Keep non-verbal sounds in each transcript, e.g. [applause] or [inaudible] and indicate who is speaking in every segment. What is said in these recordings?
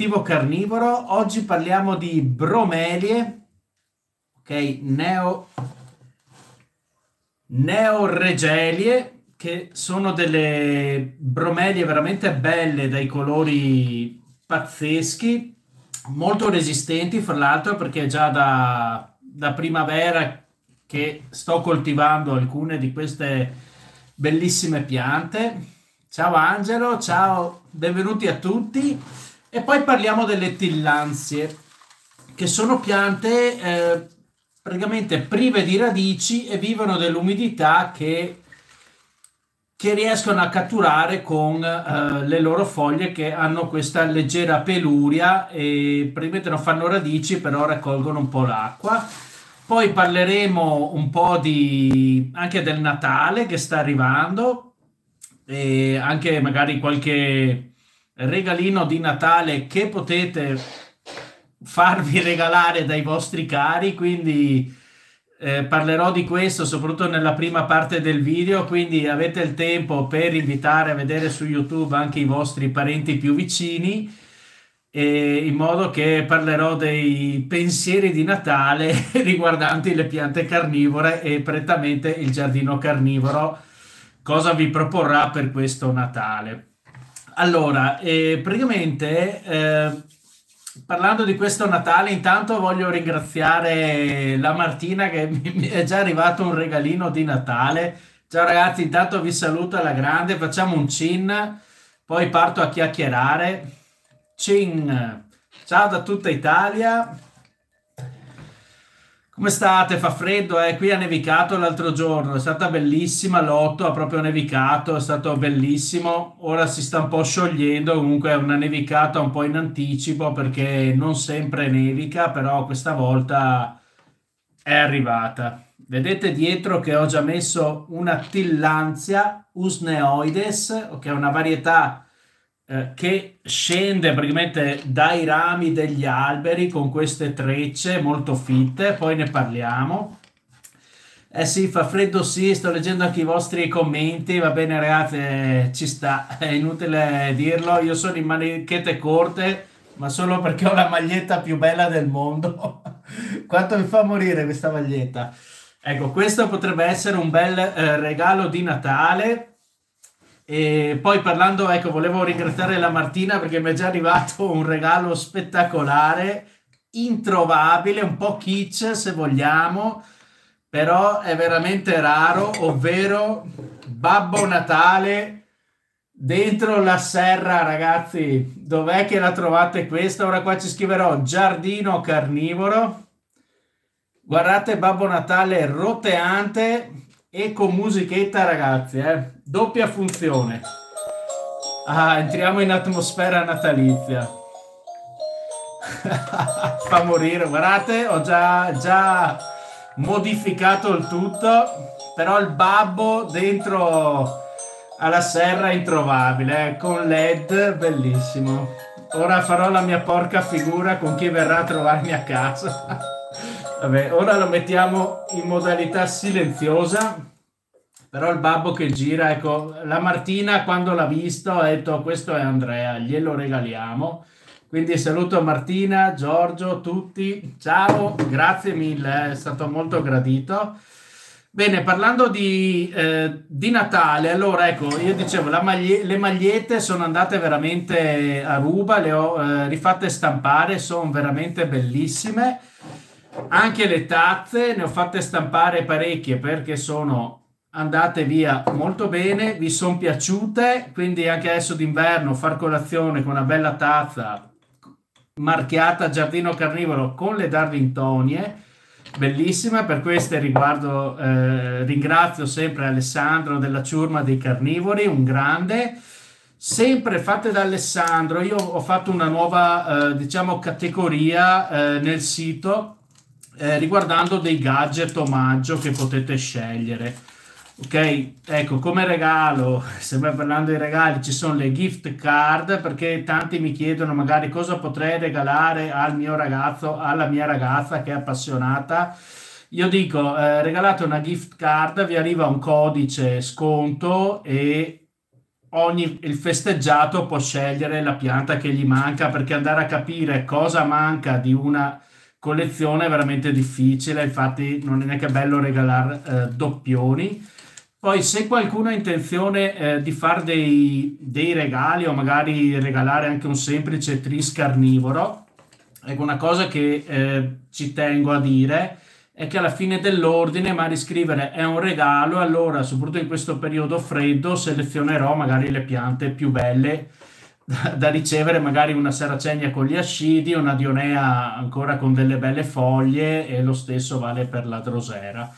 Speaker 1: aperitivo carnivoro. Oggi parliamo di bromelie, ok, neo, neoregelie, che sono delle bromelie veramente belle, dai colori pazzeschi, molto resistenti, fra l'altro, perché già da, da primavera che sto coltivando alcune di queste bellissime piante. Ciao Angelo, ciao, benvenuti a tutti. E poi parliamo delle tillanzie, che sono piante eh, praticamente prive di radici e vivono dell'umidità che, che riescono a catturare con eh, le loro foglie che hanno questa leggera peluria e praticamente non fanno radici, però raccolgono un po' l'acqua. Poi parleremo un po' di, anche del Natale che sta arrivando, e anche magari qualche regalino di Natale che potete farvi regalare dai vostri cari, quindi eh, parlerò di questo soprattutto nella prima parte del video, quindi avete il tempo per invitare a vedere su YouTube anche i vostri parenti più vicini in modo che parlerò dei pensieri di Natale [laughs] riguardanti le piante carnivore e prettamente il giardino carnivoro cosa vi proporrà per questo Natale. Allora, eh, praticamente eh, parlando di questo Natale, intanto voglio ringraziare la Martina che mi è già arrivato un regalino di Natale. Ciao ragazzi, intanto vi saluto alla grande, facciamo un cin, poi parto a chiacchierare. Cin, ciao da tutta Italia. Come state? Fa freddo, eh? Qui ha nevicato l'altro giorno, è stata bellissima l'8, ha proprio nevicato, è stato bellissimo. Ora si sta un po' sciogliendo, comunque è una nevicata un po' in anticipo perché non sempre nevica, però questa volta è arrivata. Vedete dietro che ho già messo una tillanzia usneoides, che è una varietà eh, che scende praticamente dai rami degli alberi con queste trecce molto fitte, poi ne parliamo. Eh sì, fa freddo sì, sto leggendo anche i vostri commenti, va bene ragazzi, eh, ci sta, è inutile dirlo, io sono in manichette corte, ma solo perché ho la maglietta più bella del mondo. [laughs] Quanto mi fa morire questa maglietta? Ecco, questo potrebbe essere un bel eh, regalo di Natale e poi parlando, ecco, volevo ringraziare la Martina perché mi è già arrivato un regalo spettacolare, introvabile, un po' kitsch se vogliamo, però è veramente raro, ovvero Babbo Natale dentro la serra, ragazzi. Dov'è che la trovate questa? Ora qua ci scriverò giardino carnivoro. Guardate Babbo Natale roteante e con musichetta ragazzi, eh. Doppia funzione. Ah, entriamo in atmosfera natalizia. [laughs] Fa morire, guardate, ho già, già modificato il tutto, però il babbo dentro alla serra è introvabile, eh, con LED, bellissimo. Ora farò la mia porca figura con chi verrà a trovarmi a casa. [laughs] Vabbè, ora lo mettiamo in modalità silenziosa. Però il babbo che gira, ecco, la Martina quando l'ha visto ha detto questo è Andrea, glielo regaliamo. Quindi saluto Martina, Giorgio, tutti. Ciao, grazie mille, è stato molto gradito. Bene, parlando di, eh, di, Natale, allora ecco, io dicevo, maglie- le magliette sono andate veramente a ruba, le ho eh, rifatte stampare, sono veramente bellissime. Anche le tazze ne ho fatte stampare parecchie perché sono andate via molto bene, vi sono piaciute, quindi anche adesso d'inverno far colazione con una bella tazza marchiata Giardino Carnivoro con le Darlingtonie, bellissima, per queste riguardo eh, ringrazio sempre Alessandro della ciurma dei carnivori, un grande sempre fatte da Alessandro. Io ho fatto una nuova, eh, diciamo, categoria eh, nel sito eh, riguardando dei gadget omaggio che potete scegliere. Ok, ecco, come regalo, sempre parlando di regali, ci sono le gift card perché tanti mi chiedono magari cosa potrei regalare al mio ragazzo, alla mia ragazza che è appassionata. Io dico, eh, regalate una gift card, vi arriva un codice sconto e ogni, il festeggiato può scegliere la pianta che gli manca perché andare a capire cosa manca di una collezione è veramente difficile, infatti non è neanche bello regalare eh, doppioni. Poi se qualcuno ha intenzione eh, di fare dei, dei, regali o magari regalare anche un semplice tris carnivoro, ecco una cosa che eh, ci tengo a dire è che alla fine dell'ordine magari scrivere è un regalo, allora soprattutto in questo periodo freddo selezionerò magari le piante più belle da, ricevere magari una saracenia con gli ascidi, una dionea ancora con delle belle foglie e lo stesso vale per la drosera.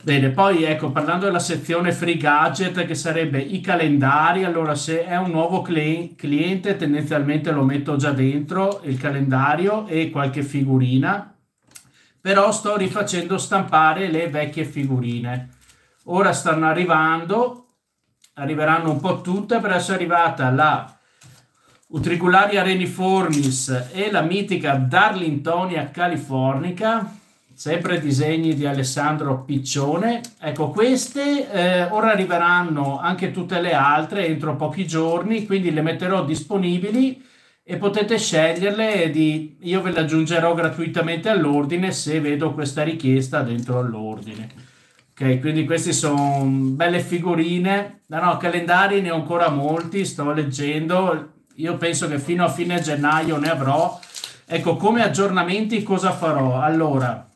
Speaker 1: Bene, poi ecco, parlando della sezione free gadget che sarebbe i calendari, allora se è un nuovo cli- cliente tendenzialmente lo metto già dentro il calendario e qualche figurina, però sto rifacendo stampare le vecchie figurine. Ora stanno arrivando, arriveranno un po' tutte per essere arrivata la Utricularia reniformis e la mitica Darlingtonia californica, sempre disegni di Alessandro Piccione. Ecco, queste eh, ora arriveranno anche tutte le altre entro pochi giorni, quindi le metterò disponibili e potete sceglierle di, io ve le aggiungerò gratuitamente all'ordine se vedo questa richiesta dentro all'ordine. Ok, quindi queste sono belle figurine. No, no, calendari ne ho ancora molti, sto leggendo io penso che fino a fine gennaio ne avrò. Ecco, come aggiornamenti cosa farò? Allora,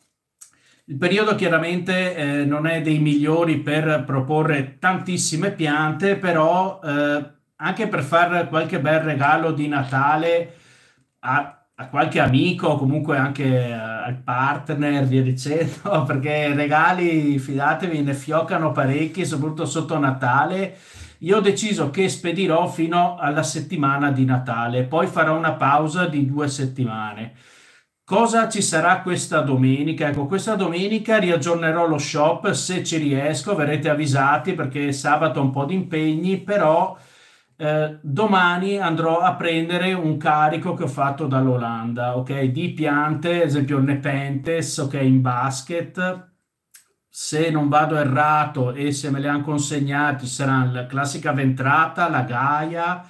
Speaker 1: il periodo chiaramente eh, non è dei migliori per proporre tantissime piante, però eh, anche per fare qualche bel regalo di Natale a, a qualche amico o comunque anche eh, al partner, via dicendo, [laughs] perché regali, fidatevi, ne fioccano parecchi, soprattutto sotto Natale io ho deciso che spedirò fino alla settimana di Natale, poi farò una pausa di due settimane. Cosa ci sarà questa domenica? Ecco, questa domenica riaggiornerò lo shop se ci riesco, verrete avvisati perché sabato ho un po' di impegni, però eh, domani andrò a prendere un carico che ho fatto dall'Olanda, ok? Di piante, ad esempio Nepenthes, ok? In basket, se non vado errato e se me le hanno consegnati saranno la classica ventrata, la Gaia,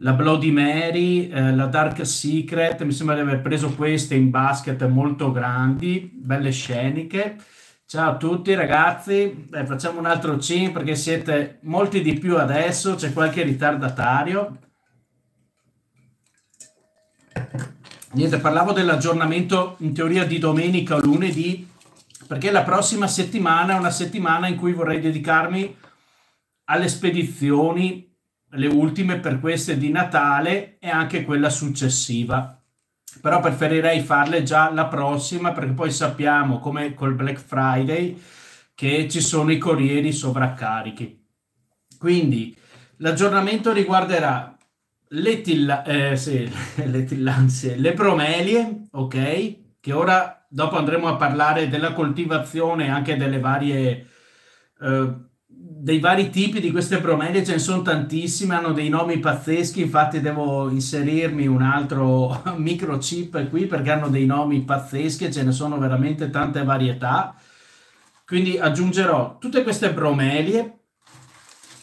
Speaker 1: la Bloody Mary, eh, la Dark Secret, mi sembra di aver preso queste in basket molto grandi, belle sceniche. Ciao a tutti ragazzi, eh, facciamo un altro cin perché siete molti di più adesso, c'è qualche ritardatario. Niente, parlavo dell'aggiornamento in teoria di domenica o lunedì, perché la prossima settimana è una settimana in cui vorrei dedicarmi alle spedizioni, le ultime per queste di Natale e anche quella successiva. Però preferirei farle già la prossima perché poi sappiamo come col Black Friday che ci sono i corrieri sovraccarichi. Quindi l'aggiornamento riguarderà le, tilla- eh, sì, [laughs] le tillanze, le bromelie, ok? Che ora dopo andremo a parlare della coltivazione anche delle varie, eh, dei vari tipi di queste bromelie, ce ne sono tantissime, hanno dei nomi pazzeschi, infatti devo inserirmi un altro [laughs] microchip qui perché hanno dei nomi pazzeschi e ce ne sono veramente tante varietà. Quindi aggiungerò tutte queste bromelie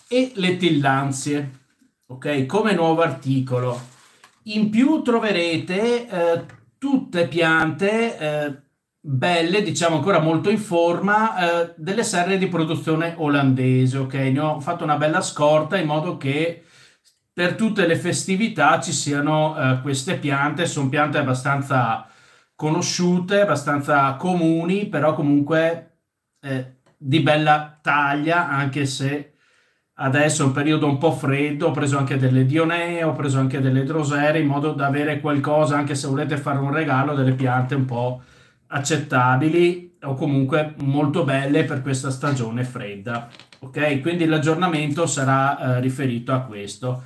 Speaker 1: e le tillanzie, ok? Come nuovo articolo. In più troverete eh, tutte piante eh, belle, diciamo ancora molto in forma, eh, delle serie di produzione olandese, ok? Ne ho fatto una bella scorta in modo che per tutte le festività ci siano eh, queste piante, sono piante abbastanza conosciute, abbastanza comuni, però comunque eh, di bella taglia, anche se Adesso è un periodo un po' freddo, ho preso anche delle dionee, ho preso anche delle drosere in modo da avere qualcosa, anche se volete fare un regalo, delle piante un po' accettabili o comunque molto belle per questa stagione fredda. Ok, quindi l'aggiornamento sarà eh, riferito a questo.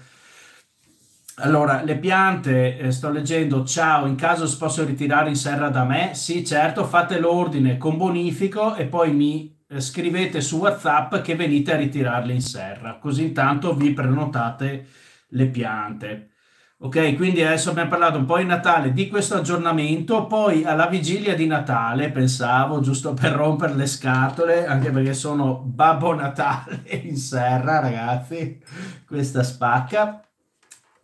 Speaker 1: Allora, le piante, eh, sto leggendo, ciao, in caso si posso ritirare in serra da me? Sì, certo, fate l'ordine con bonifico e poi mi eh, scrivete su WhatsApp che venite a ritirarle in serra, così intanto vi prenotate le piante. Ok, quindi adesso abbiamo parlato un po' di Natale, di questo aggiornamento, poi alla vigilia di Natale, pensavo, giusto per rompere le scatole, anche perché sono Babbo Natale [laughs] in serra, ragazzi, questa spacca.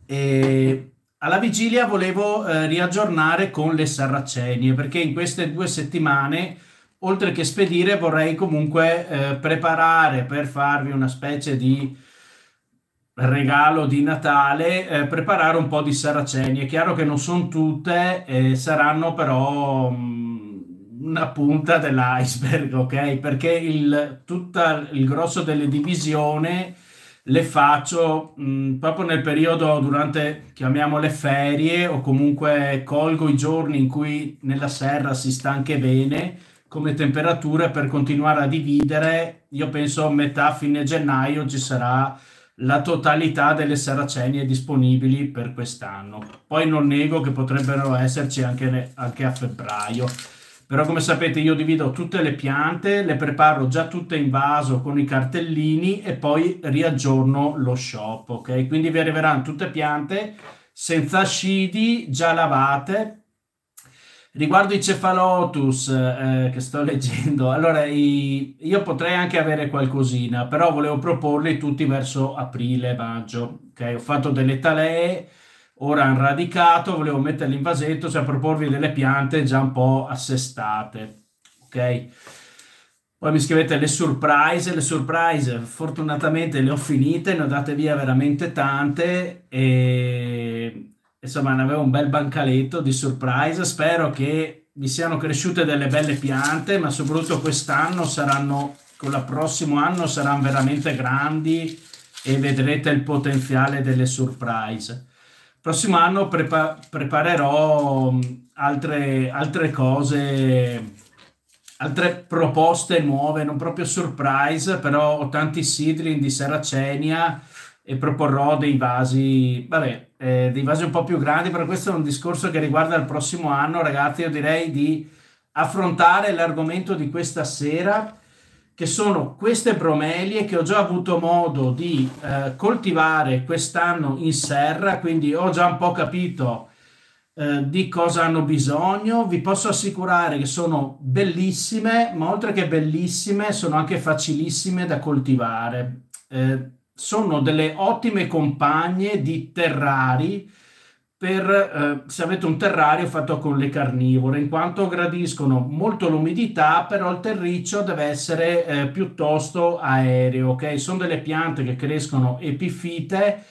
Speaker 1: E alla vigilia volevo eh, riaggiornare con le sarracenie, perché in queste due settimane, oltre che spedire, vorrei comunque eh, preparare per farvi una specie di regalo di Natale, eh, preparare un po' di saraceni. È chiaro che non sono tutte, eh, saranno però mh, mm, una punta dell'iceberg, ok? Perché il, tutto il grosso delle divisioni le faccio mh, mm, proprio nel periodo durante, chiamiamole ferie, o comunque colgo i giorni in cui nella serra si sta anche bene come temperature per continuare a dividere. Io penso a metà fine gennaio ci sarà la totalità delle saracenie disponibili per quest'anno. Poi non nego che potrebbero esserci anche, anche, a febbraio. Però come sapete io divido tutte le piante, le preparo già tutte in vaso con i cartellini e poi riaggiorno lo shop, ok? Quindi vi arriveranno tutte piante senza ascidi, già lavate, Riguardo i cefalotus eh, che sto [laughs] leggendo, allora i, io potrei anche avere qualcosina, però volevo proporli tutti verso aprile, maggio. Okay? Ho fatto delle talee, ora hanno radicato, volevo metterli in vasetto, cioè proporvi delle piante già un po' assestate. Ok? Poi mi scrivete le surprise, le surprise fortunatamente le ho finite, ne ho date via veramente tante e insomma ne avevo un bel bancaletto di surprise, spero che vi siano cresciute delle belle piante, ma soprattutto quest'anno saranno, con il prossimo anno saranno veramente grandi e vedrete il potenziale delle surprise. Prossimo anno prepa- preparerò mm, altre, altre cose, altre proposte nuove, non proprio surprise, però ho tanti seedling di Saracenia e proporrò dei vasi, vabbè, eh, dei vasi un po' più grandi, però questo è un discorso che riguarda il prossimo anno, ragazzi, io direi di affrontare l'argomento di questa sera, che sono queste bromelie che ho già avuto modo di eh, coltivare quest'anno in serra, quindi ho già un po' capito eh, di cosa hanno bisogno. Vi posso assicurare che sono bellissime, ma oltre che bellissime, sono anche facilissime da coltivare. Eh, sono delle ottime compagne di terrari per eh, se avete un terrario fatto con le carnivore, in quanto gradiscono molto l'umidità, però il terriccio deve essere eh, piuttosto aereo, ok? Sono delle piante che crescono epifite,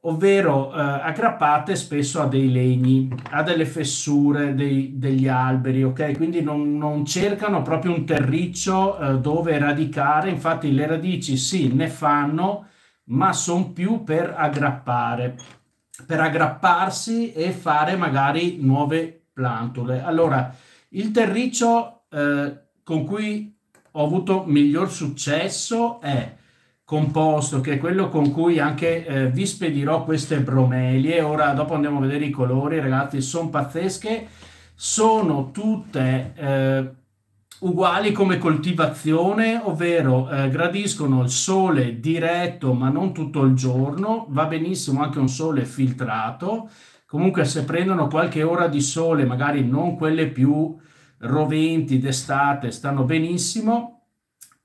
Speaker 1: ovvero eh, aggrappate spesso a dei legni, a delle fessure dei, degli alberi, ok? Quindi non, non cercano proprio un terriccio eh, dove radicare, infatti le radici sì, ne fanno, ma sono più per aggrappare, per aggrapparsi e fare magari nuove plantule. Allora, il terriccio eh, con cui ho avuto miglior successo è composto, che è quello con cui anche eh, vi spedirò queste bromelie. Ora, dopo andiamo a vedere i colori, ragazzi, sono pazzesche. Sono tutte eh, uguali come coltivazione, ovvero eh, gradiscono il sole diretto ma non tutto il giorno, va benissimo anche un sole filtrato, comunque se prendono qualche ora di sole, magari non quelle più roventi d'estate, stanno benissimo.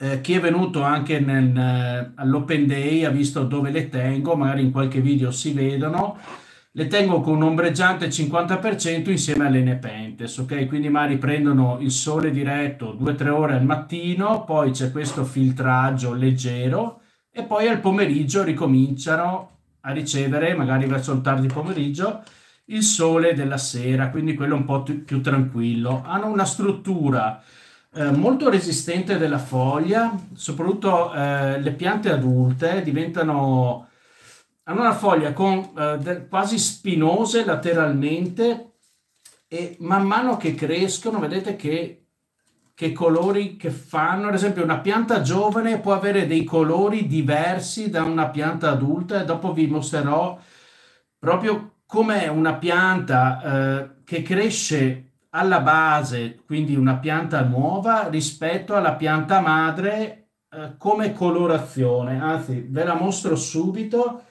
Speaker 1: Eh, chi è venuto anche nel, eh, all'Open Day ha visto dove le tengo, magari in qualche video si vedono le tengo con un ombreggiante 50% insieme alle Nepentes, ok? Quindi magari prendono il sole diretto 2-3 ore al mattino, poi c'è questo filtraggio leggero e poi al pomeriggio ricominciano a ricevere, magari verso il tardi pomeriggio, il sole della sera, quindi quello un po' più tranquillo. Hanno una struttura eh, molto resistente della foglia, soprattutto eh, le piante adulte diventano hanno una foglia con, eh, quasi spinose lateralmente e man mano che crescono vedete che, che colori che fanno. Ad esempio una pianta giovane può avere dei colori diversi da una pianta adulta e dopo vi mostrerò proprio come una pianta eh, che cresce alla base, quindi una pianta nuova rispetto alla pianta madre eh, come colorazione. Anzi, ve la mostro subito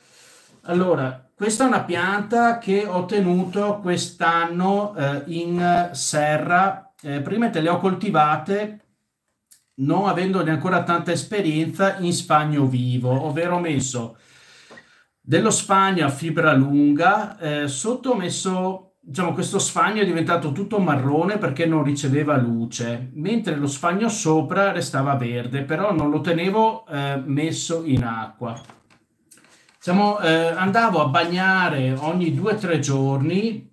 Speaker 1: allora, questa è una pianta che ho tenuto quest'anno eh, in serra. Eh, prima te le ho coltivate non avendone ancora tanta esperienza in sfagno vivo, ovvero ho messo dello sfagno a fibra lunga, eh, sotto ho messo, diciamo, questo sfagno è diventato tutto marrone perché non riceveva luce, mentre lo sfagno sopra restava verde, però non lo tenevo eh, messo in acqua. Diciamo, eh, andavo a bagnare ogni due o tre giorni,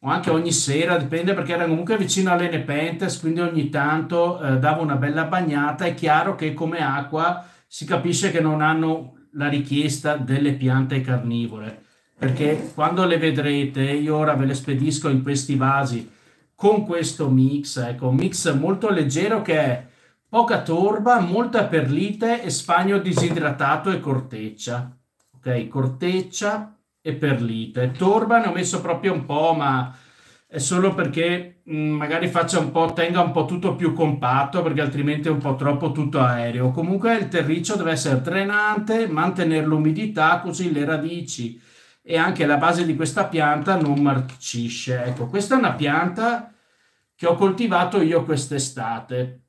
Speaker 1: o anche ogni sera, dipende perché era comunque vicino alle Nepenthes, quindi ogni tanto eh, davo una bella bagnata. È chiaro che come acqua si capisce che non hanno la richiesta delle piante carnivore, perché quando le vedrete, io ora ve le spedisco in questi vasi con questo mix, ecco, un mix molto leggero che è poca torba, molta perlite e spagno disidratato e corteccia. Ok, corteccia, e perlite. Torba ne ho messo proprio un po', ma è solo perché mh, mm, magari faccia un po', tenga un po' tutto più compatto, perché altrimenti è un po' troppo tutto aereo. Comunque il terriccio deve essere drenante, mantenere l'umidità così le radici e anche la base di questa pianta non marcisce. Ecco, questa è una pianta che ho coltivato io quest'estate,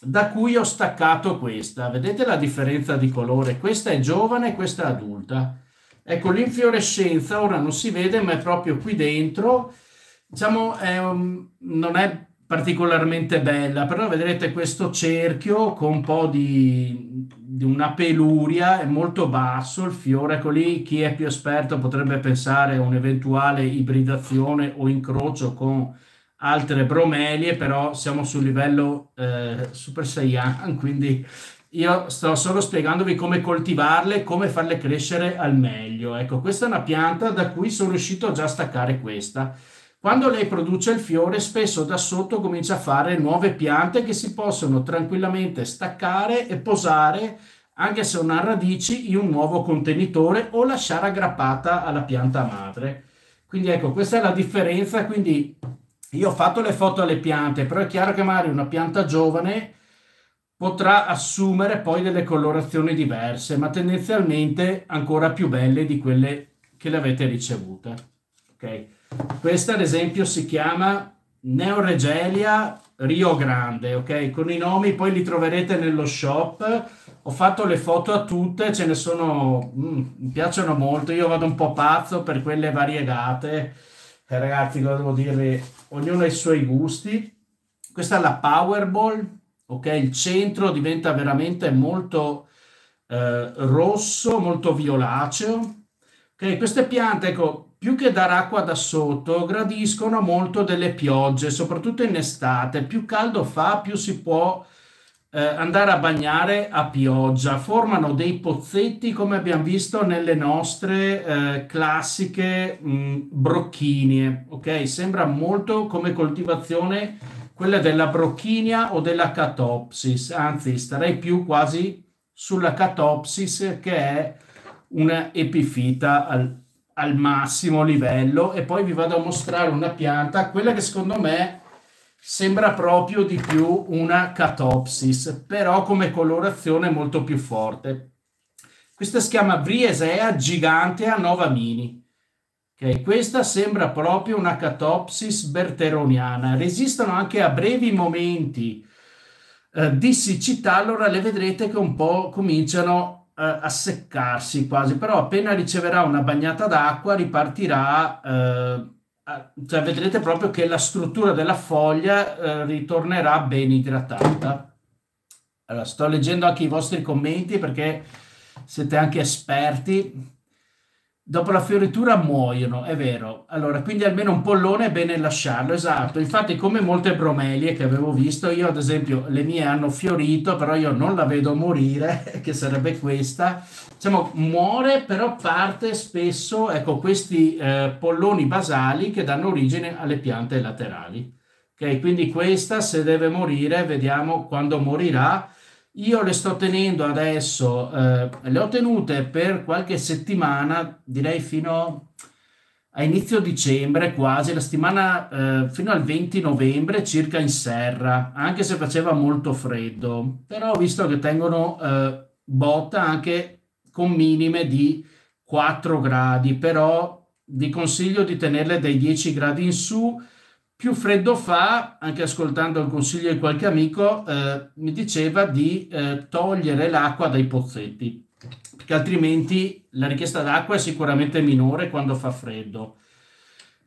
Speaker 1: da cui ho staccato questa. Vedete la differenza di colore? Questa è giovane, questa è adulta. Ecco, l'infiorescenza ora non si vede, ma è proprio qui dentro. Diciamo, è un, non è particolarmente bella, però vedrete questo cerchio con un po' di, di, una peluria, è molto basso il fiore, ecco lì chi è più esperto potrebbe pensare a un'eventuale ibridazione o incrocio con altre bromelie, però siamo sul livello eh, Super Saiyan, quindi io sto solo spiegandovi come coltivarle, come farle crescere al meglio. Ecco, questa è una pianta da cui sono riuscito già a staccare questa. Quando lei produce il fiore, spesso da sotto comincia a fare nuove piante che si possono tranquillamente staccare e posare, anche se non ha radici, in un nuovo contenitore o lasciare aggrappata alla pianta madre. Quindi ecco, questa è la differenza. Quindi io ho fatto le foto alle piante, però è chiaro che magari una pianta giovane potrà assumere poi delle colorazioni diverse, ma tendenzialmente ancora più belle di quelle che le avete ricevute. Okay. Questa ad esempio si chiama Neoregelia Rio Grande, ok? Con i nomi poi li troverete nello shop. Ho fatto le foto a tutte, ce ne sono, mm, mi piacciono molto, io vado un po' pazzo per quelle variegate. Eh, ragazzi, cosa devo dirvi? Ognuno ha i suoi gusti. Questa è la Powerball ok? Il centro diventa veramente molto eh, rosso, molto violaceo. Ok, queste piante, ecco, più che dare acqua da sotto, gradiscono molto delle piogge, soprattutto in estate. Più caldo fa, più si può eh, andare a bagnare a pioggia. Formano dei pozzetti, come abbiamo visto nelle nostre eh, classiche mh, brocchinie. Ok, sembra molto come coltivazione quella della brocchinia o della catopsis, anzi starei più quasi sulla catopsis che è una epifita al, al massimo livello e poi vi vado a mostrare una pianta, quella che secondo me sembra proprio di più una catopsis, però come colorazione molto più forte. Questa si chiama Vriesea Gigantea Nova Mini. Okay, questa sembra proprio una catopsis berteroniana. Resistono anche a brevi momenti eh, di siccità, allora le vedrete che un po' cominciano a seccarsi quasi, però appena riceverà una bagnata d'acqua ripartirà, eh, cioè vedrete proprio che la struttura della foglia eh, ritornerà ben idratata. Allora, sto leggendo anche i vostri commenti perché siete anche esperti dopo la fioritura muoiono, è vero. Allora, quindi almeno un pollone è bene lasciarlo, esatto. Infatti, come molte bromelie che avevo visto, io ad esempio le mie hanno fiorito, però io non la vedo morire, [laughs] che sarebbe questa. Diciamo, muore, però parte spesso, ecco, questi eh, polloni basali che danno origine alle piante laterali. Ok, quindi questa se deve morire, vediamo quando morirà io le sto tenendo adesso, eh, le ho tenute per qualche settimana, direi fino a inizio dicembre quasi, la settimana eh, fino al 20 novembre circa in serra, anche se faceva molto freddo, però ho visto che tengono eh, botta anche con minime di 4 gradi, però vi consiglio di tenerle dai 10 gradi in su. Più freddo fa, anche ascoltando il consiglio di qualche amico, eh, mi diceva di eh, togliere l'acqua dai pozzetti, perché altrimenti la richiesta d'acqua è sicuramente minore quando fa freddo.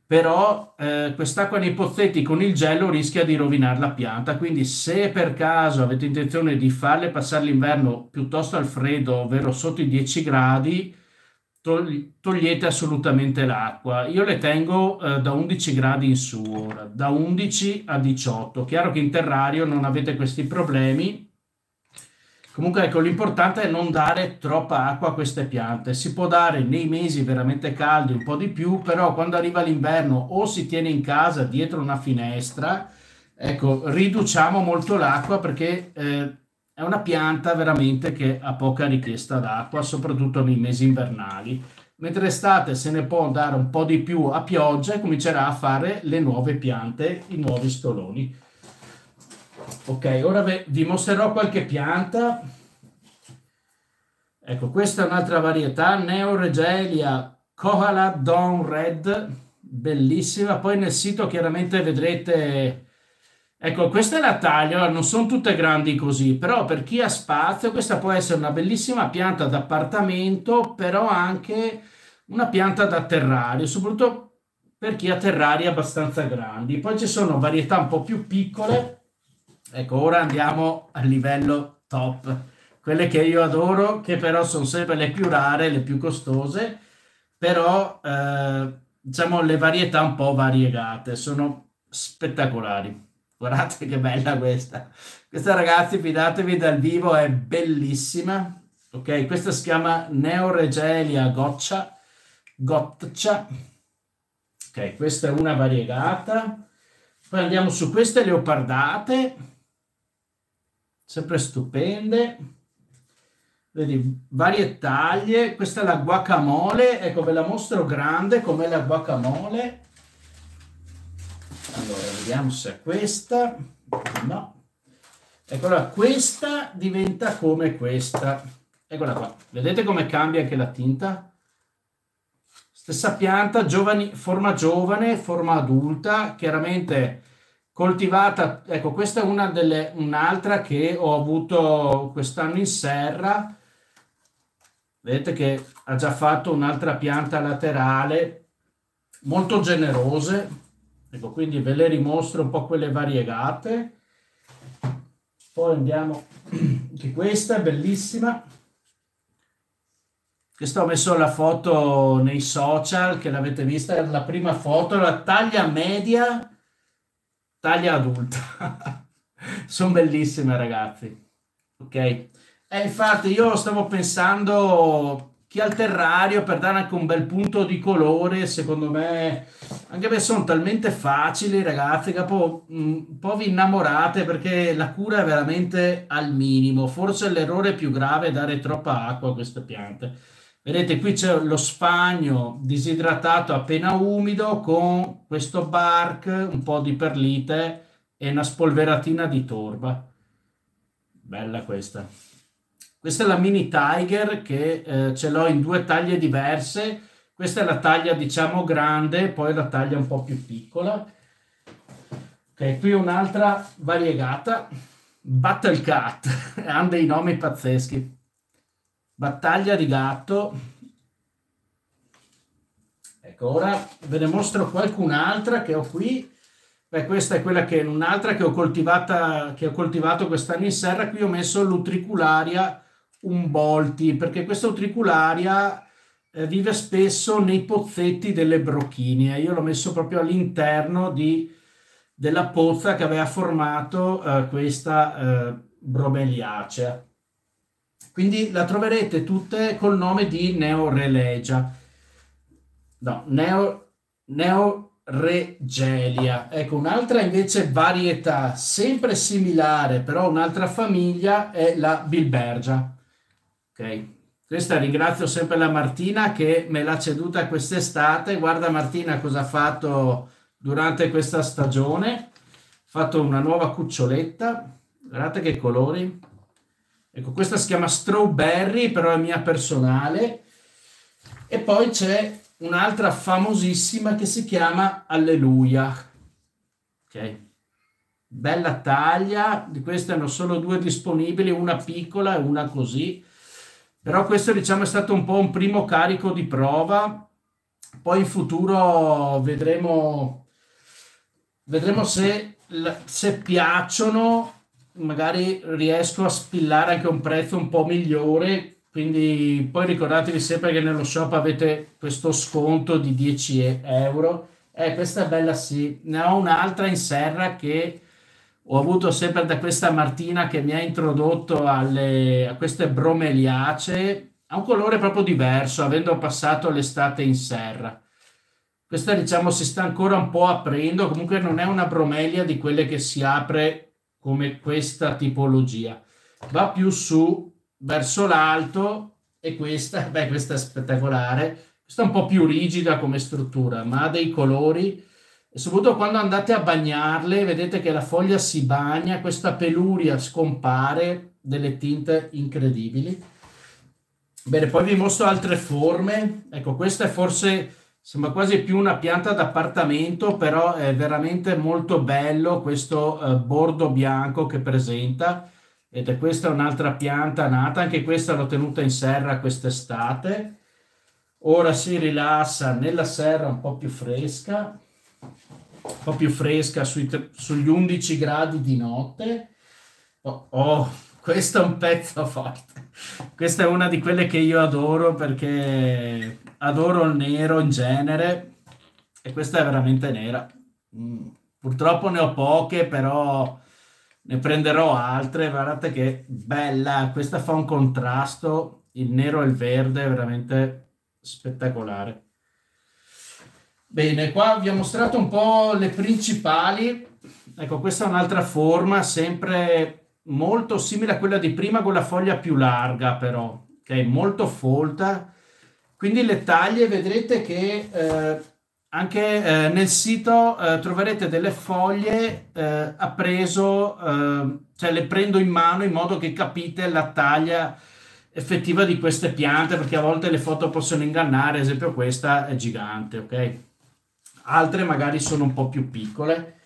Speaker 1: Però eh, quest'acqua nei pozzetti con il gelo rischia di rovinare la pianta, quindi se per caso avete intenzione di farle passare l'inverno piuttosto al freddo, ovvero sotto i 10 gradi, togliete assolutamente l'acqua. Io le tengo eh, da 11 gradi in su ora, da 11 a 18. Chiaro che in terrario non avete questi problemi, Comunque ecco, l'importante è non dare troppa acqua a queste piante. Si può dare nei mesi veramente caldi un po' di più, però quando arriva l'inverno o si tiene in casa dietro una finestra, ecco, riduciamo molto l'acqua perché eh, è una pianta veramente che ha poca richiesta d'acqua, soprattutto nei mesi invernali. Mentre estate se ne può dare un po' di più a pioggia e comincerà a fare le nuove piante, i nuovi stoloni. Ok, ora vi mostrerò qualche pianta. Ecco, questa è un'altra varietà, Neoregelia Kohala Dawn Red, bellissima. Poi nel sito chiaramente vedrete... Ecco, questa è la taglia, non sono tutte grandi così, però per chi ha spazio questa può essere una bellissima pianta d'appartamento, però anche una pianta da terrario, soprattutto per chi ha terrari abbastanza grandi. Poi ci sono varietà un po' più piccole, Ecco, ora andiamo al livello top, quelle che io adoro, che però sono sempre le più rare, le più costose, però eh, diciamo le varietà un po' variegate, sono spettacolari. Guardate che bella questa. Questa ragazzi, fidatevi dal vivo, è bellissima. Ok, questa si chiama Neoregelia Goccia. Gotcha. Ok, questa è una variegata. Poi andiamo su queste leopardate sempre stupende. Vedi, varie taglie. Questa è la guacamole. Ecco, ve la mostro grande com'è la guacamole. Allora, vediamo se è questa. No. Eccola, questa diventa come questa. Eccola qua. Vedete come cambia anche la tinta? Stessa pianta, giovani, forma giovane, forma adulta. Chiaramente coltivata, ecco questa è una delle, un'altra che ho avuto quest'anno in serra, vedete che ha già fatto un'altra pianta laterale, molto generose, ecco quindi ve le rimostro un po' quelle variegate, poi andiamo, [clears throat] che questa è bellissima, questa ho messo la foto nei social che l'avete vista, è la prima foto, la taglia media taglia adulta. [laughs] Sono bellissime, ragazzi. Ok? E eh, infatti io stavo pensando chi ha il terrario per dare anche un bel punto di colore, secondo me, anche perché sono talmente facili, ragazzi, che poi un po' vi innamorate perché la cura è veramente al minimo. Forse l'errore più grave è dare troppa acqua a queste piante Vedete qui c'è lo sfagno disidratato appena umido con questo bark, un po' di perlite e una spolveratina di torba. Bella questa. Questa è la mini Tiger che eh, ce l'ho in due taglie diverse. Questa è la taglia diciamo grande, poi la taglia un po' più piccola. Ok, qui un'altra variegata. Battle Cat, [laughs] hanno dei nomi pazzeschi. Battaglia di gatto. Ecco, ora ve ne mostro qualcun'altra che ho qui. Beh, questa è quella che un'altra che ho che ho coltivato quest'anno in serra. Qui ho messo l'utricularia umbolti, perché questa utricularia eh, vive spesso nei pozzetti delle brocchinie. Io l'ho messo proprio all'interno di, della pozza che aveva formato eh, questa eh, bromeliacea. Quindi la troverete tutte col nome di Neorelegia. No, Neo, Neoregelia. Ecco, un'altra invece varietà, sempre similare, però un'altra famiglia è la Bilbergia. Ok, questa ringrazio sempre la Martina che me l'ha ceduta quest'estate. Guarda Martina cosa ha fatto durante questa stagione. Ha fatto una nuova cuccioletta. Guardate che colori Ecco, questa si chiama Strawberry, però è mia personale. E poi c'è un'altra famosissima che si chiama Alleluia. Ok. Bella taglia, di queste hanno solo due disponibili, una piccola e una così. Però questo diciamo è stato un po' un primo carico di prova. Poi in futuro vedremo, vedremo se, se piacciono, magari riesco a spillare anche un prezzo un po' migliore quindi poi ricordatevi sempre che nello shop avete questo sconto di 10 euro. Eh, questa è bella sì. Ne ho un'altra in serra che ho avuto sempre da questa Martina che mi ha introdotto alle, a queste bromeliacee. Ha un colore proprio diverso, avendo passato l'estate in serra. Questa diciamo si sta ancora un po' aprendo, comunque non è una bromelia di quelle che si apre come questa tipologia. Va più su verso l'alto e questa, [laughs] beh, questa è spettacolare. Questa è un po' più rigida come struttura, ma ha dei colori e soprattutto quando andate a bagnarle, vedete che la foglia si bagna, questa peluria scompare, delle tinte incredibili. Bene, poi vi mostro altre forme. Ecco, questa è forse sembra quasi più una pianta d'appartamento, però è veramente molto bello questo eh, bordo bianco che presenta ed è questa un'altra pianta nata, anche questa l'ho tenuta in serra quest'estate. Ora si rilassa nella serra un po' più fresca, un po' più fresca sui, sugli 11 gradi di notte. Oh, oh, questo è un pezzo forte. Questa è una di quelle che io adoro perché adoro il nero in genere e questa è veramente nera. Mm. Purtroppo ne ho poche, però ne prenderò altre, guardate che bella, questa fa un contrasto, il nero e il verde, veramente spettacolare. Bene, qua vi ho mostrato un po' le principali, ecco questa è un'altra forma, sempre molto simile a quella di prima con la foglia più larga però, ok, molto folta, quindi le taglie vedrete che eh, anche eh, nel sito eh, troverete delle foglie eh, a preso, eh, cioè le prendo in mano in modo che capite la taglia effettiva di queste piante, perché a volte le foto possono ingannare, ad esempio questa è gigante, ok? Altre magari sono un po' più piccole.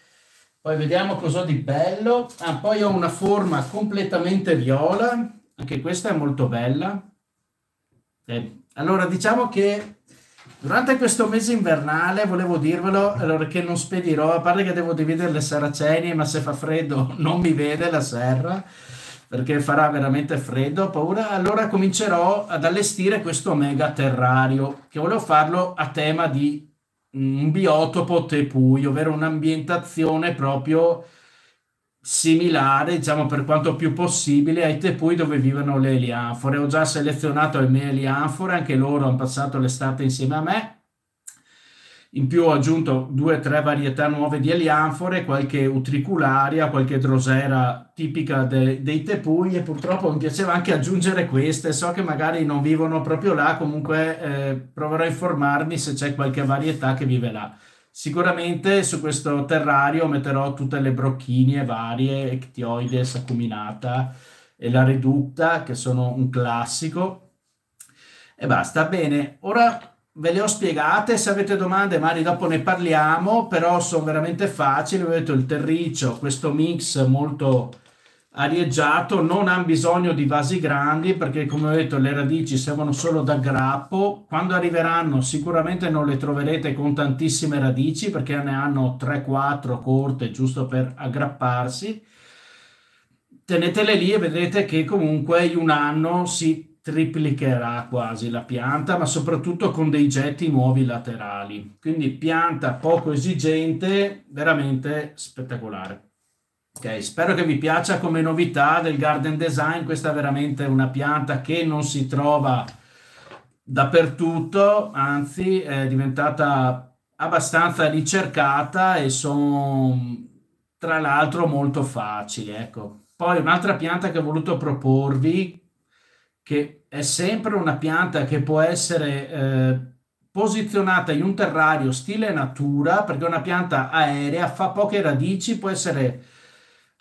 Speaker 1: Poi vediamo cosa ho di bello. Ah, poi ho una forma completamente viola, anche questa è molto bella. Eh, allora, diciamo che Durante questo mese invernale, volevo dirvelo, allora che non spedirò, a parte che devo dividere le saraceni, ma se fa freddo [laughs] non mi vede la serra, perché farà veramente freddo, ho paura, allora comincerò ad allestire questo mega terrario, che volevo farlo a tema di un biotopo tepui, ovvero un'ambientazione proprio similare, diciamo per quanto più possibile, ai tepui dove vivono le elianfore. Ho già selezionato le mie elianfore, anche loro hanno passato l'estate insieme a me. In più ho aggiunto due o tre varietà nuove di elianfore, qualche utricularia, qualche drosera tipica de- dei tepui e purtroppo mi piaceva anche aggiungere queste. So che magari non vivono proprio là, comunque eh, proverò a informarmi se c'è qualche varietà che vive là. Sicuramente su questo terrario metterò tutte le brocchinie varie, Ectioides acuminata e la riducta, che sono un classico. E basta. Bene, ora ve le ho spiegate, se avete domande magari dopo ne parliamo, però sono veramente facili, vedete il terriccio, questo mix molto arieggiato, non hanno bisogno di vasi grandi perché come ho detto le radici servono solo da grappo, quando arriveranno sicuramente non le troverete con tantissime radici perché ne hanno 3-4 corte giusto per aggrapparsi, tenetele lì e vedrete che comunque in un anno si triplicherà quasi la pianta, ma soprattutto con dei getti nuovi laterali. Quindi pianta poco esigente, veramente spettacolare. Ok, spero che vi piaccia come novità del garden design. Questa è veramente una pianta che non si trova dappertutto, anzi è diventata abbastanza ricercata e sono tra l'altro molto facili. Ecco. Poi un'altra pianta che ho voluto proporvi, che è sempre una pianta che può essere eh, posizionata in un terrario stile natura, perché è una pianta aerea, fa poche radici, può essere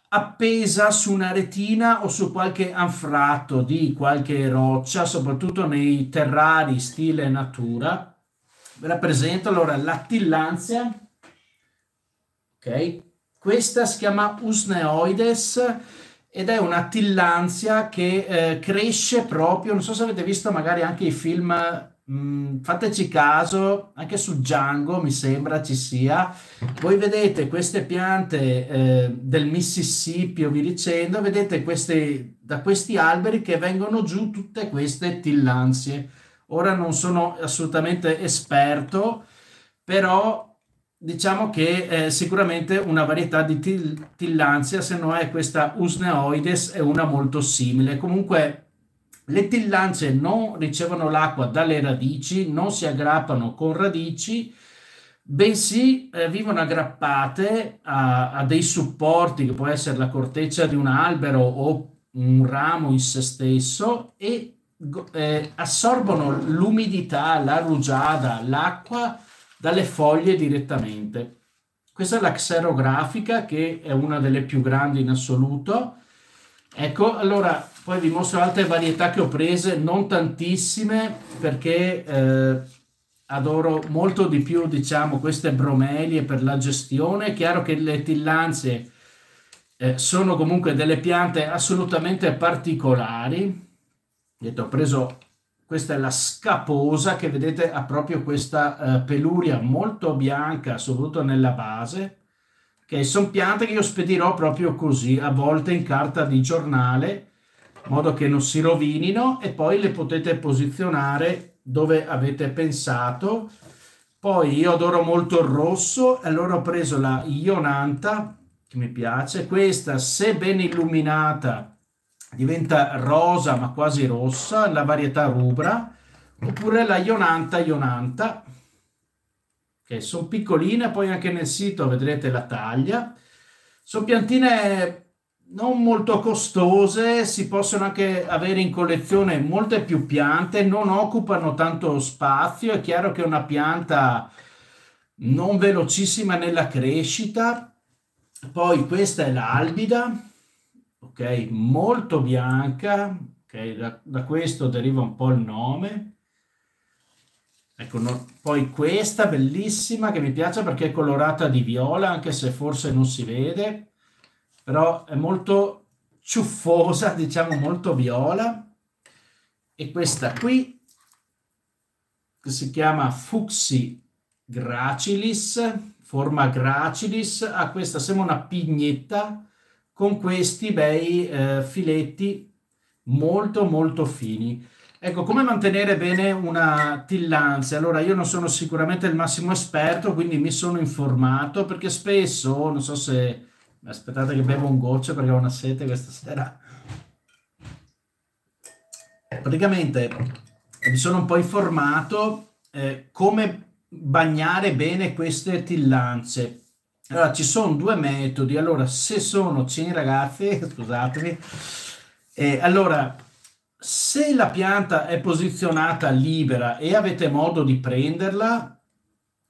Speaker 1: appesa su una retina o su qualche anfratto di qualche roccia, soprattutto nei terrari stile natura. Rappresento allora l'attillanzia, ok? Questa si chiama Usneoides ed è una tillanzia che eh, cresce proprio, non so se avete visto magari anche i film, mh, mm, fateci caso, anche su Django mi sembra ci sia, voi vedete queste piante eh, del Mississippi o vi dicendo, vedete queste, da questi alberi che vengono giù tutte queste tillanzie. Ora non sono assolutamente esperto, però diciamo che è sicuramente una varietà di til- tillanzia, se no è questa Usneoides, è una molto simile. Comunque le tillanze non ricevono l'acqua dalle radici, non si aggrappano con radici, bensì eh, vivono aggrappate a, a, dei supporti, che può essere la corteccia di un albero o un ramo in se stesso, e eh, assorbono l'umidità, la rugiada, l'acqua dalle foglie direttamente. Questa è la xerografica che è una delle più grandi in assoluto. Ecco, allora poi vi mostro altre varietà che ho prese, non tantissime perché eh, adoro molto di più, diciamo, queste bromelie per la gestione. È chiaro che le tillanze eh, sono comunque delle piante assolutamente particolari. Ho preso questa è la scaposa che vedete ha proprio questa uh, peluria molto bianca, soprattutto nella base, che sono piante che io spedirò proprio così, a volte in carta di giornale, in modo che non si rovinino e poi le potete posizionare dove avete pensato. Poi io adoro molto il rosso, allora ho preso la Ionanta, che mi piace, questa se ben illuminata diventa rosa ma quasi rossa, la varietà rubra, oppure la Ionanta Ionanta, che sono piccoline, poi anche nel sito vedrete la taglia. Sono piantine non molto costose, si possono anche avere in collezione molte più piante, non occupano tanto spazio, è chiaro che è una pianta non velocissima nella crescita. Poi questa è l'albida, ok? Molto bianca, ok? Da, da questo deriva un po' il nome. Ecco, no, poi questa bellissima che mi piace perché è colorata di viola, anche se forse non si vede, però è molto ciuffosa, [laughs] diciamo molto viola. E questa qui, che si chiama Fuxi gracilis, forma gracilis, ha questa sembra una pignetta, con questi bei eh, filetti molto molto fini. Ecco, come mantenere bene una tillanza? Allora, io non sono sicuramente il massimo esperto, quindi mi sono informato perché spesso, non so se... Aspettate che bevo un goccio perché ho una sete questa sera. Praticamente mi sono un po' informato eh, come bagnare bene queste tillanze allora, ci sono due metodi. Allora, se sono cini ragazzi, [laughs] scusatemi, eh, allora, se la pianta è posizionata libera e avete modo di prenderla,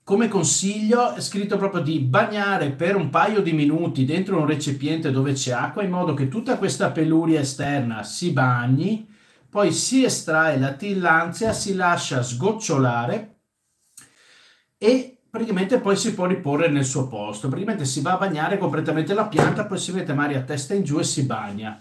Speaker 1: come consiglio è scritto proprio di bagnare per un paio di minuti dentro un recipiente dove c'è acqua in modo che tutta questa peluria esterna si bagni, poi si estrae la tillanzia, si lascia sgocciolare e praticamente poi si può riporre nel suo posto. Praticamente si va a bagnare completamente la pianta, poi si mette magari a testa in giù e si bagna.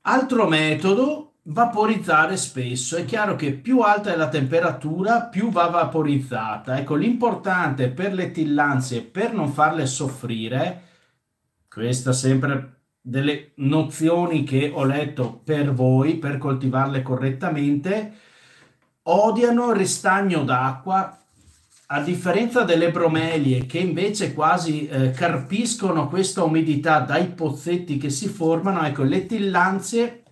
Speaker 1: Altro metodo, vaporizzare spesso. È chiaro che più alta è la temperatura, più va vaporizzata. Ecco, l'importante per le tillanze, per non farle soffrire, questa sempre delle nozioni che ho letto per voi, per coltivarle correttamente, odiano il ristagno d'acqua a differenza delle bromelie che invece quasi eh, carpiscono questa umidità dai pozzetti che si formano, ecco, le tillanze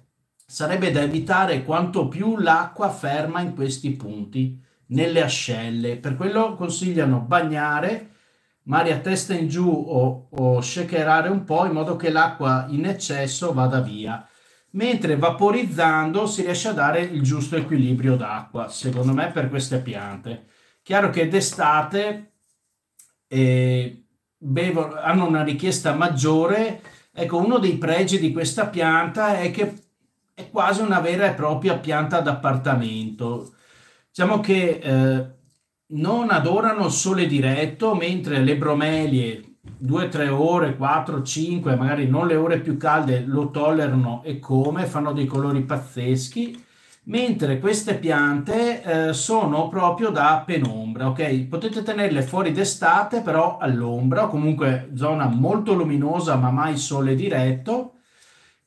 Speaker 1: sarebbe da evitare quanto più l'acqua ferma in questi punti, nelle ascelle. Per quello consigliano bagnare, magari a testa in giù o, o shakerare un po' in modo che l'acqua in eccesso vada via. Mentre vaporizzando si riesce a dare il giusto equilibrio d'acqua, secondo me, per queste piante. Chiaro che d'estate eh, bevono, hanno una richiesta maggiore Ecco, uno dei pregi di questa pianta è che è quasi una vera e propria pianta d'appartamento. Diciamo che eh, non adorano il sole diretto, mentre le bromelie 2-3 ore, 4, 5, magari non le ore più calde, lo tollerano e come, fanno dei colori pazzeschi, mentre queste piante eh, sono proprio da penombra, ok? Potete tenerle fuori d'estate, però all'ombra, comunque zona molto luminosa, ma mai sole diretto,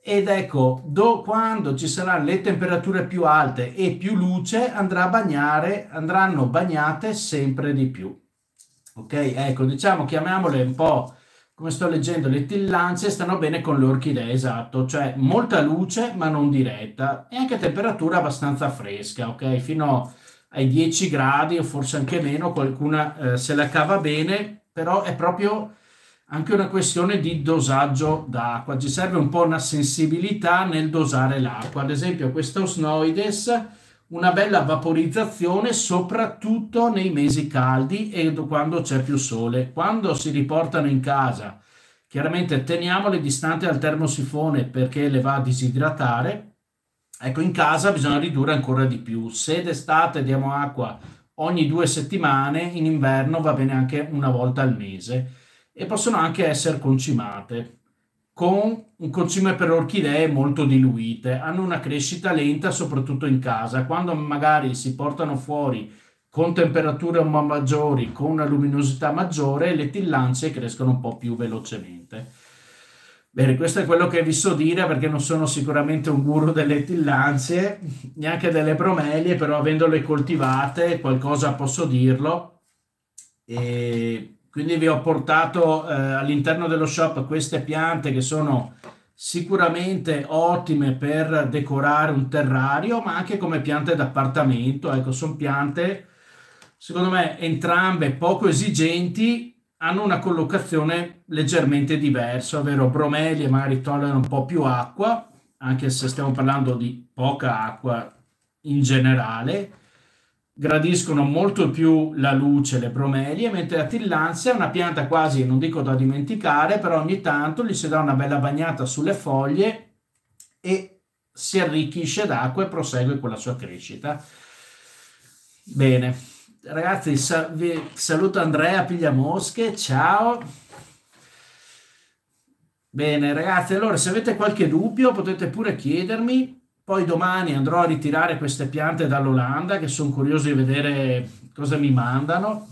Speaker 1: ed ecco, do, quando ci saranno le temperature più alte e più luce, andrà a bagnare, andranno bagnate sempre di più. Ok, ecco, diciamo, chiamiamole un po' come sto leggendo, le tillanze stanno bene con le orchidee, esatto, cioè molta luce ma non diretta. E anche temperatura abbastanza fresca, ok? Fino ai 10 gradi o forse anche meno, qualcuna eh, se la cava bene, però è proprio anche una questione di dosaggio d'acqua, ci serve un po' una sensibilità nel dosare l'acqua, ad esempio questo Osnoides una bella vaporizzazione soprattutto nei mesi caldi e quando c'è più sole, quando si riportano in casa chiaramente teniamole distanti dal termosifone perché le va a disidratare. Ecco in casa bisogna ridurre ancora di più. Se d'estate diamo acqua ogni due settimane in inverno va bene anche una volta al mese e possono anche essere concimate con un concime per orchidee molto diluite, hanno una crescita lenta soprattutto in casa, quando magari si portano fuori con temperature maggiori, con una luminosità maggiore, le tillanze crescono un po' più velocemente. Bene, questo è quello che vi so dire perché non sono sicuramente un guru delle tillanze, neanche delle bromelie, però avendole coltivate qualcosa posso dirlo. E quindi vi ho portato eh, all'interno dello shop queste piante che sono sicuramente ottime per decorare un terrario, ma anche come piante d'appartamento. Ecco, sono piante, secondo me, entrambe poco esigenti, hanno una collocazione leggermente diversa, ovvero bromelie magari tollerano un po' più acqua, anche se stiamo parlando di poca acqua in generale, gradiscono molto più la luce le bromelie, mentre la tillanzia è una pianta quasi, non dico da dimenticare, però ogni tanto gli si dà una bella bagnata sulle foglie e si arricchisce d'acqua e prosegue con la sua crescita. Bene, ragazzi, sal- saluto Andrea Pigliamosche, ciao. Bene, ragazzi, allora se avete qualche dubbio potete pure chiedermi poi domani andrò a ritirare queste piante dall'Olanda che sono curioso di vedere cosa mi mandano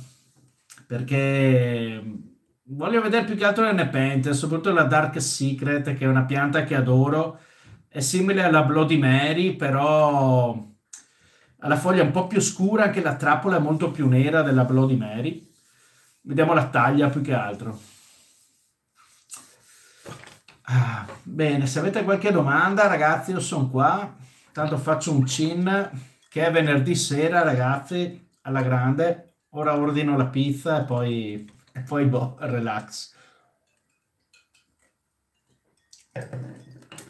Speaker 1: perché voglio vedere più che altro le nepente, soprattutto la Dark Secret che è una pianta che adoro. È simile alla Bloody Mary, però ha la foglia un po' più scura, anche la trappola è molto più nera della Bloody Mary. Vediamo la taglia più che altro. Ah, bene, se avete qualche domanda, ragazzi, io sono qua. Tanto faccio un cin che è venerdì sera, ragazzi, alla grande. Ora ordino la pizza e poi, e poi boh, relax.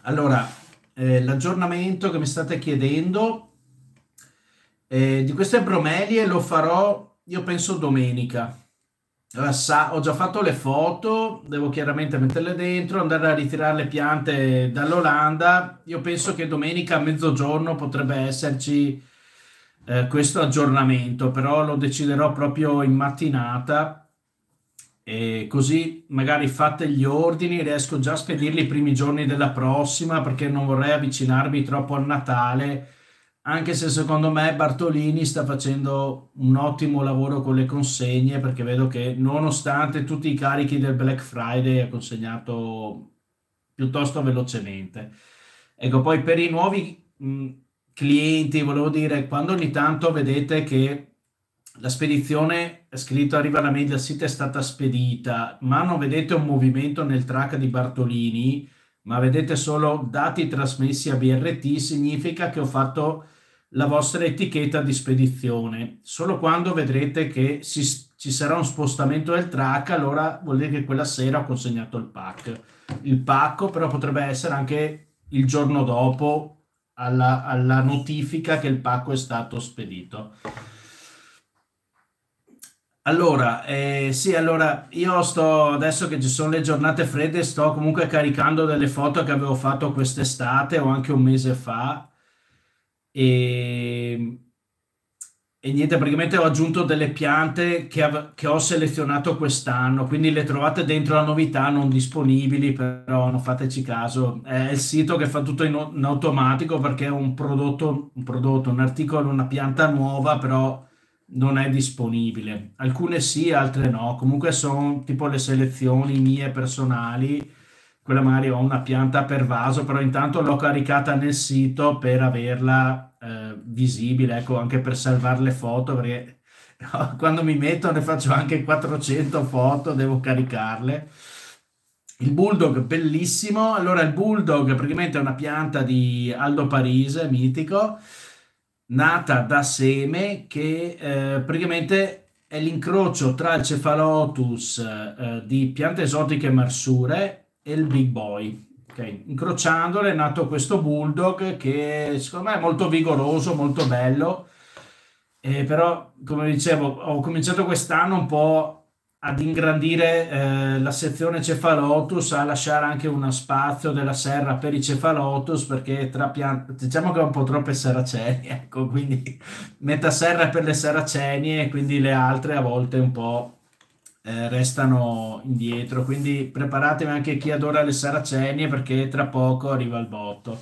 Speaker 1: Allora, eh, l'aggiornamento che mi state chiedendo eh, di queste bromelie lo farò, io penso, domenica ho già fatto le foto, devo chiaramente metterle dentro, andare a ritirare le piante dall'Olanda. Io penso che domenica a mezzogiorno potrebbe esserci eh, questo aggiornamento, però lo deciderò proprio in mattinata e così magari fate gli ordini, riesco già a spedirli i primi giorni della prossima perché non vorrei avvicinarmi troppo al Natale anche se secondo me Bartolini sta facendo un ottimo lavoro con le consegne perché vedo che nonostante tutti i carichi del Black Friday ha consegnato piuttosto velocemente. Ecco, poi per i nuovi mh, clienti volevo dire, quando ogni tanto vedete che la spedizione è scritto arriva la media sita è stata spedita, ma non vedete un movimento nel track di Bartolini, ma vedete solo dati trasmessi a BRT, significa che ho fatto la vostra etichetta di spedizione. Solo quando vedrete che si, ci sarà un spostamento del track, allora vuol dire che quella sera ho consegnato il pack. Il pacco però potrebbe essere anche il giorno dopo alla, alla notifica che il pacco è stato spedito. Allora, eh, sì, allora io sto adesso che ci sono le giornate fredde, sto comunque caricando delle foto che avevo fatto quest'estate o anche un mese fa e, e niente, praticamente ho aggiunto delle piante che, av- che ho selezionato quest'anno, quindi le trovate dentro la novità non disponibili, però non fateci caso, è il sito che fa tutto in, o- in automatico perché è un prodotto, un prodotto, un articolo, una pianta nuova, però non è disponibile. Alcune sì, altre no. Comunque sono tipo le selezioni mie personali. Quella magari ho una pianta per vaso, però intanto l'ho caricata nel sito per averla eh, visibile, ecco, anche per salvare le foto, perché [laughs] quando mi metto ne faccio anche 400 foto, devo caricarle. Il bulldog bellissimo. Allora, il bulldog praticamente è una pianta di Aldo Parise, mitico nata da seme che eh, praticamente è l'incrocio tra il Cephalotus eh, di piante esotiche marsure e il Big Boy. Okay. Incrociandole è nato questo bulldog che secondo me è molto vigoroso, molto bello, eh, però come dicevo ho cominciato quest'anno un po' ad ingrandire eh, la sezione Cephalotus, a lasciare anche uno spazio della serra per i Cephalotus, perché tra piante, diciamo che ho un po' troppe serracenie, [laughs] ecco, quindi metà serra per le serracenie e quindi le altre a volte un po' eh, restano indietro, quindi preparatevi anche chi adora le serracenie perché tra poco arriva il botto.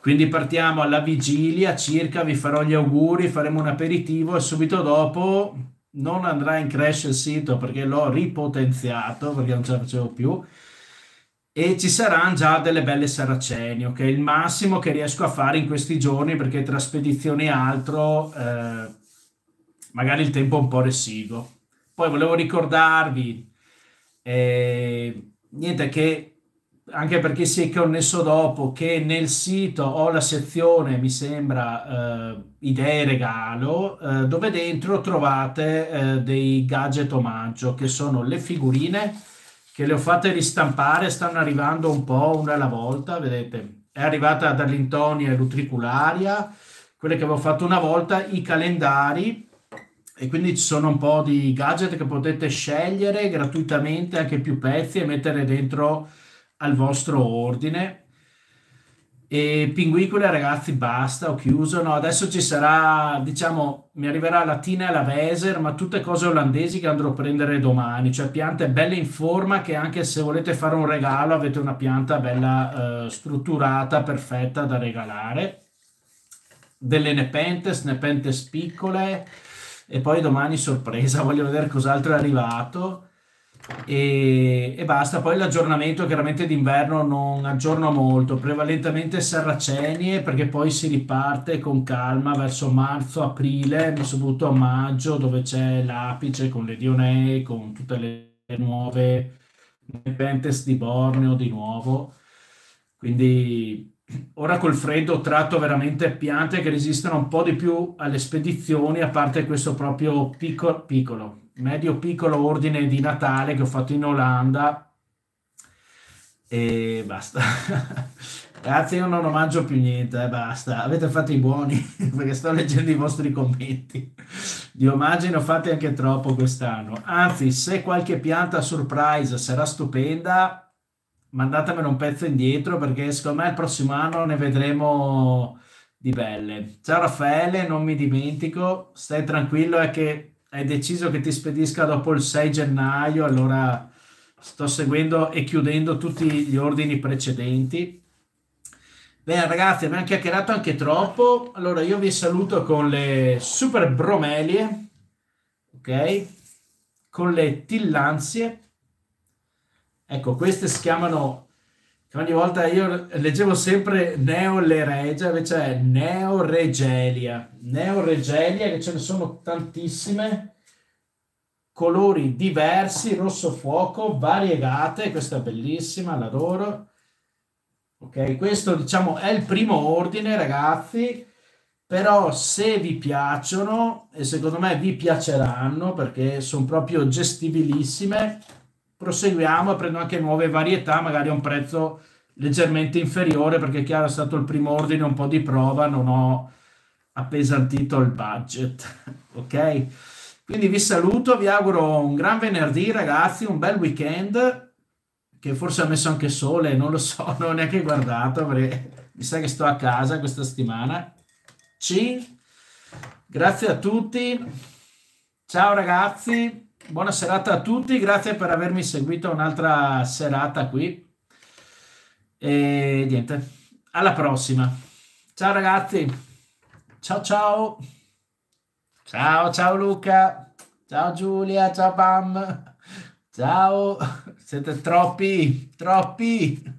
Speaker 1: Quindi partiamo alla vigilia circa, vi farò gli auguri, faremo un aperitivo e subito dopo non andrà in crash il sito perché l'ho ripotenziato perché non ce la facevo più e ci saranno già delle belle saraceni, ok? Il massimo che riesco a fare in questi giorni perché tra spedizioni e altro eh, magari il tempo è un po' residuo. Poi volevo ricordarvi eh, niente che anche perché si è connesso dopo che nel sito ho la sezione, mi sembra, eh, idee regalo, eh, dove dentro trovate eh, dei gadget omaggio che sono le figurine che le ho fatte ristampare, stanno arrivando un po' una alla volta, vedete, è arrivata dall'Intonia e l'Utricularia, quelle che avevo fatto una volta, i calendari e quindi ci sono un po' di gadget che potete scegliere gratuitamente, anche più pezzi e mettere dentro al vostro ordine. E pinguicole, ragazzi, basta, ho chiuso. No, adesso ci sarà, diciamo, mi arriverà la Tina e la Weser, ma tutte cose olandesi che andrò a prendere domani, cioè piante belle in forma che anche se volete fare un regalo avete una pianta bella eh, strutturata, perfetta da regalare. Delle nepentes, nepentes piccole e poi domani sorpresa, [laughs] voglio vedere cos'altro è arrivato e, e, basta. Poi l'aggiornamento chiaramente d'inverno non aggiorno molto, prevalentemente sarracenie perché poi si riparte con calma verso marzo-aprile, soprattutto a maggio dove c'è l'apice con le dionee, con tutte le nuove Pentes di Borneo di nuovo. Quindi ora col freddo tratto veramente piante che resistono un po' di più alle spedizioni, a parte questo proprio piccolo, piccolo medio piccolo ordine di Natale che ho fatto in Olanda e basta. [laughs] Grazie, io non omaggio più niente, eh, basta. Avete fatto i buoni [laughs] perché sto leggendo i vostri commenti. Di omaggi ne ho fatti anche troppo quest'anno. Anzi, se qualche pianta surprise sarà stupenda, mandatemene un pezzo indietro perché secondo me il prossimo anno ne vedremo di belle. Ciao Raffaele, non mi dimentico, stai tranquillo, è che hai deciso che ti spedisca dopo il 6 gennaio, allora sto seguendo e chiudendo tutti gli ordini precedenti. Bene ragazzi, abbiamo chiacchierato anche troppo, allora io vi saluto con le super bromelie, ok? Con le tillanzie. Ecco, queste si chiamano ogni volta io leggevo sempre Neoleregia, invece è Neoregelia. Neoregelia, che ce ne sono tantissime, colori diversi, rosso fuoco, variegate, questa è bellissima, l'adoro. Ok, questo diciamo è il primo ordine, ragazzi, però se vi piacciono, e secondo me vi piaceranno, perché sono proprio gestibilissime, proseguiamo e prendo anche nuove varietà, magari a un prezzo leggermente inferiore perché chiaro è stato il primo ordine, un po' di prova, non ho appesantito il budget, [laughs] ok? Quindi vi saluto, vi auguro un gran venerdì ragazzi, un bel weekend, che forse ha messo anche sole, non lo so, [laughs] non ho neanche guardato, perché mi sa che sto a casa questa settimana. Ci. Grazie a tutti. Ciao ragazzi, buona serata a tutti, grazie per avermi seguito un'altra serata qui. E niente, alla prossima. Ciao ragazzi. Ciao ciao. Ciao ciao Luca. Ciao Giulia, ciao Pam. Ciao. Siete troppi, troppi.